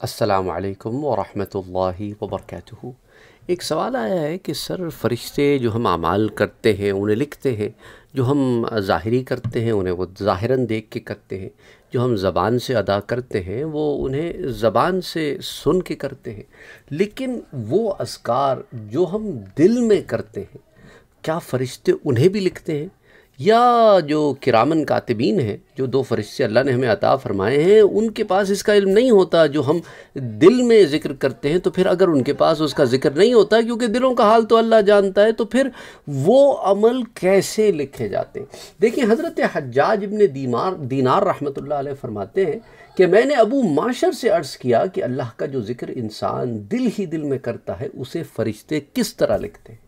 असलकम वरहमतुल्लाहि वबरकatuh एक सवाल आया है कि सर, फरिश्ते जो हम अमाल करते हैं, उन्हें लिखते हैं, जो हम ज़ाहरी करते हैं, उन्हें वो ज़ाहिरन देख के करते हैं, जो हम ज़बान से अदा करते हैं, वो उन्हें ज़बान से सुन के करते हैं। लेकिन वो असकार जो हम दिल में करते हैं, क्या फ़रिश्ते उन्हें भी लिखते हैं? या जो किरामन कातबीन हैं, जो दो फरिश्ते अल्लाह ने हमें अता फ़रमाए हैं, उनके पास इसका इल्म नहीं होता जो हम दिल में ज़िक्र करते हैं तो फिर अगर उनके पास उसका ज़िक्र नहीं होता, क्योंकि दिलों का हाल तो अल्लाह जानता है तो फिर वो अमल कैसे लिखे जाते हैं? देखिए, हज़रत हज्जाज इबन दीमार, दीनार रहमत फरमाते हैं कि मैंने अबू माशर से अर्ज़ किया कि अल्लाह का जो ज़िक्र इंसान दिल ही दिल में करता है, उसे फ़रिश्ते किस तरह लिखते हैं?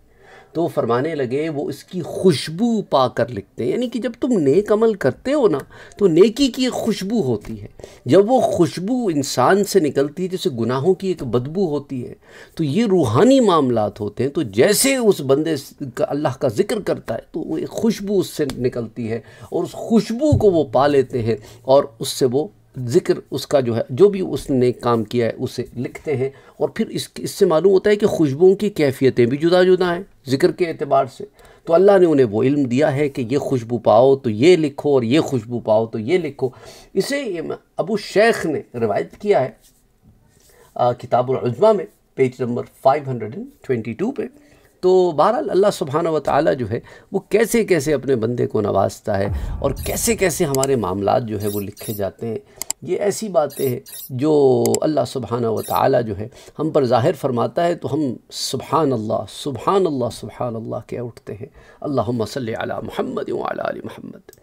तो फरमाने लगे, वो इसकी खुशबू पा कर लिखते हैं। यानी कि जब तुम नेक अमल करते हो ना तो नेकी की एक खुशबू होती है। जब वो खुशबू इंसान से निकलती है, जैसे गुनाहों की एक बदबू होती है तो ये रूहानी मामला होते हैं। तो जैसे उस बंदे का अल्लाह का ज़िक्र करता है तो वो एक खुशबू उससे निकलती है और उस खुशबू को वो पा लेते हैं और उससे वो ज़िक्र उसका जो है, जो भी उसने काम किया है, उसे लिखते हैं और फिर इस, इससे मालूम होता है कि खुशबुओं की कैफियतें भी जुदा जुदा हैं ज़िक्र के अतबार से। तो अल्लाह ने उन्हें वो इल्म दिया है कि ये खुशबू पाओ तो ये लिखो और ये खुशबू पाओ तो ये लिखो। इसे अबू शेख ने रिवायत किया है किताबुलज़मा में, पेज नंबर 522 पे। तो बहरहाल अल्लाह सुबहाना व ताली जो है, वो कैसे कैसे अपने बंदे को नवाजता है और कैसे कैसे हमारे मामला जो है, वो लिखे जाते हैं, ये ऐसी बातें हैं जो अल्लाह सुबहाना व ताली जो है, हम पर ज़ाहिर फरमाता है तो हम सुबहान अल्लाह सुबहान अल्लाह सुबहान अल्लाह के उठते हैं अल्लाह सल महमद वाली महमद